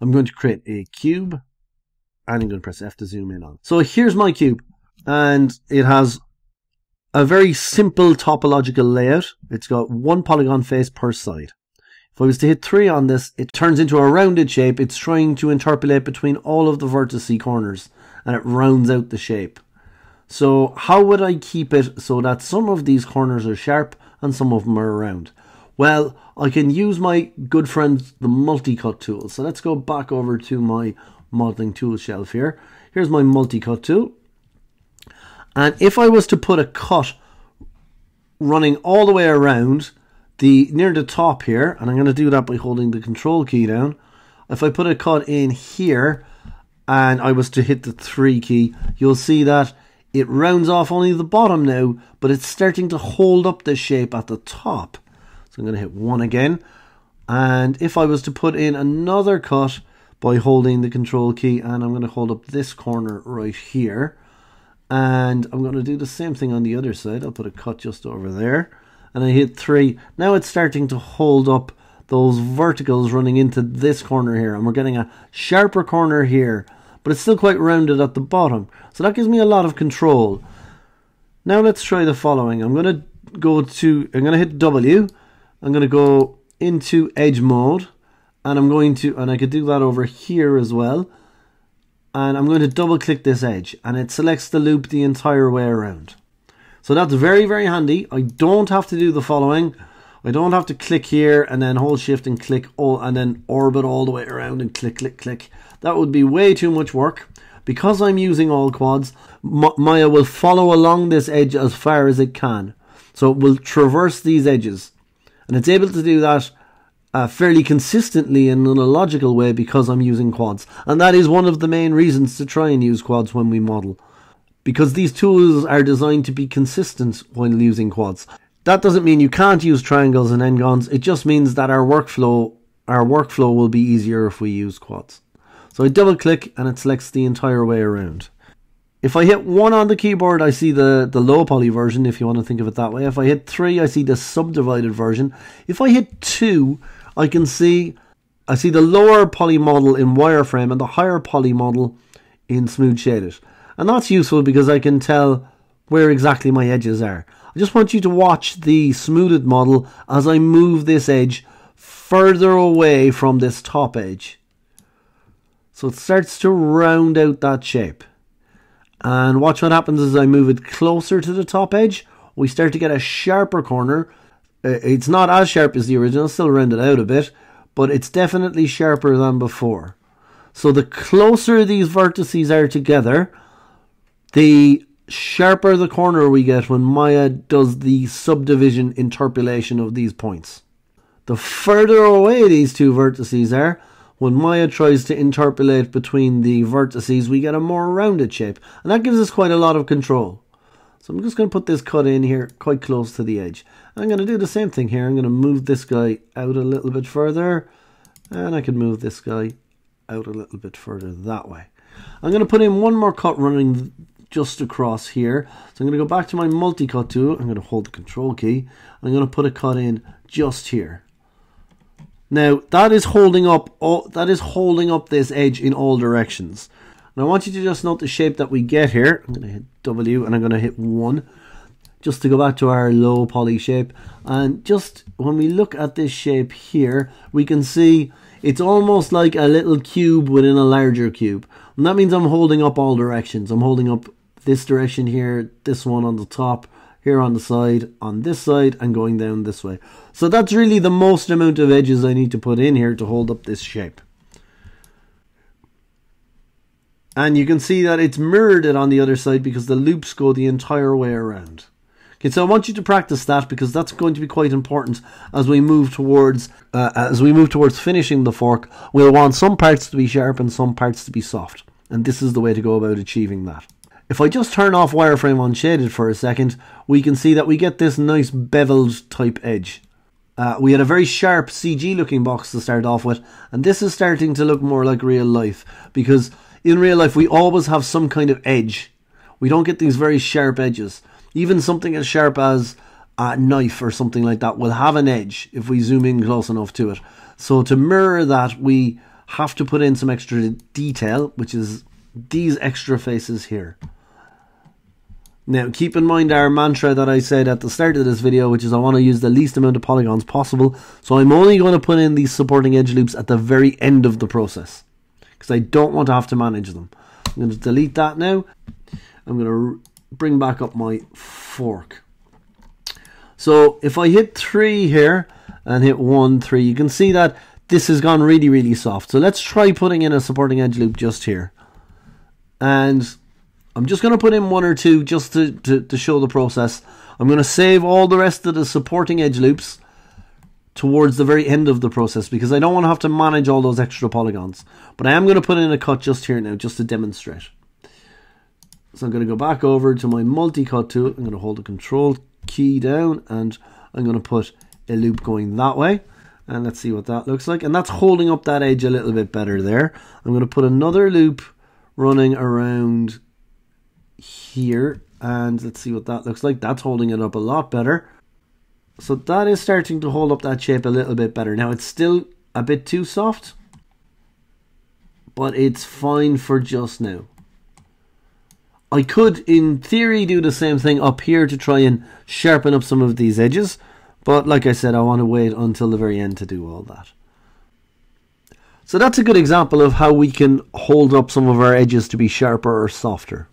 I'm going to create a cube and I'm going to press F to zoom in on. So here's my cube and it has a very simple topological layout. It's got one polygon face per side. If I was to hit 3 on this, it turns into a rounded shape. It's trying to interpolate between all of the vertice corners and it rounds out the shape. So how would I keep it so that some of these corners are sharp and some of them are round? Well, I can use my good friend the multi-cut tool. So let's go back over to my modeling tool shelf here. Here's my multi-cut tool. And if I was to put a cut running all the way around the near the top here, and I'm going to do that by holding the control key down. If I put a cut in here and I was to hit the 3 key, you'll see that it rounds off only the bottom now, but it's starting to hold up the shape at the top. So I'm going to hit 1 again. And if I was to put in another cut by holding the control key, and I'm going to hold up this corner right here, and I'm going to do the same thing on the other side. I'll put a cut just over there and I hit 3. Now it's starting to hold up those verticals running into this corner here and we're getting a sharper corner here but it's still quite rounded at the bottom so that gives me a lot of control now let's try the following I'm going to go to I'm going to hit W I'm going to go into edge mode and I'm going to and I could do that over here as well and I'm going to double click this edge and it selects the loop the entire way around so that's very, very handy. I don't have to do the following. I don't have to click here and then hold shift and click all and then orbit all the way around and click, click, click. That would be way too much work. Because I'm using all quads, Maya will follow along this edge as far as it can. So it will traverse these edges. And it's able to do that uh, fairly consistently and in a logical way because I'm using quads. And that is one of the main reasons to try and use quads when we model because these tools are designed to be consistent when using quads. That doesn't mean you can't use triangles and n-gons. It just means that our workflow our workflow will be easier if we use quads. So I double click and it selects the entire way around. If I hit 1 on the keyboard, I see the, the low poly version, if you want to think of it that way. If I hit 3, I see the subdivided version. If I hit 2, I can see I see the lower poly model in wireframe and the higher poly model in smooth shaded. And that's useful because I can tell where exactly my edges are. I just want you to watch the smoothed model as I move this edge further away from this top edge. So it starts to round out that shape. And watch what happens as I move it closer to the top edge. We start to get a sharper corner. Uh, it's not as sharp as the original, still rounded out a bit, but it's definitely sharper than before. So the closer these vertices are together, the sharper the corner we get when Maya does the subdivision interpolation of these points. The further away these two vertices are, when Maya tries to interpolate between the vertices, we get a more rounded shape. And that gives us quite a lot of control. So I'm just going to put this cut in here quite close to the edge. I'm going to do the same thing here. I'm going to move this guy out a little bit further. And I can move this guy out a little bit further that way. I'm going to put in one more cut running just across here. So I'm going to go back to my multi-cut tool. I'm going to hold the control key. I'm going to put a cut in just here. Now that is holding up all, that is holding up this edge in all directions. And I want you to just note the shape that we get here. I'm going to hit W and I'm going to hit 1 just to go back to our low poly shape. And just when we look at this shape here, we can see it's almost like a little cube within a larger cube. And that means I'm holding up all directions. I'm holding up this direction here, this one on the top, here on the side, on this side, and going down this way. So that's really the most amount of edges I need to put in here to hold up this shape. And you can see that it's mirrored it on the other side because the loops go the entire way around. Okay, so I want you to practice that because that's going to be quite important as we move towards uh, as we move towards finishing the fork. We'll want some parts to be sharp and some parts to be soft, and this is the way to go about achieving that. If I just turn off wireframe unshaded for a second, we can see that we get this nice beveled type edge. Uh, we had a very sharp CG looking box to start off with, and this is starting to look more like real life because in real life we always have some kind of edge. We don't get these very sharp edges. Even something as sharp as a knife or something like that will have an edge if we zoom in close enough to it. So to mirror that, we have to put in some extra detail, which is these extra faces here. Now, keep in mind our mantra that I said at the start of this video, which is I want to use the least amount of polygons possible. So I'm only going to put in these supporting edge loops at the very end of the process because I don't want to have to manage them. I'm going to delete that now. I'm going to bring back up my fork. So if I hit 3 here and hit 1, 3, you can see that this has gone really, really soft. So let's try putting in a supporting edge loop just here. And I'm just going to put in one or two just to, to, to show the process. I'm going to save all the rest of the supporting edge loops towards the very end of the process because I don't want to have to manage all those extra polygons. But I am going to put in a cut just here now just to demonstrate. So I'm going to go back over to my multi-cut tool. I'm going to hold the control key down and I'm going to put a loop going that way. And let's see what that looks like. And that's holding up that edge a little bit better there. I'm going to put another loop running around here and let's see what that looks like. That's holding it up a lot better. So that is starting to hold up that shape a little bit better. Now it's still a bit too soft but it's fine for just now. I could in theory do the same thing up here to try and sharpen up some of these edges but like I said I want to wait until the very end to do all that. So that's a good example of how we can hold up some of our edges to be sharper or softer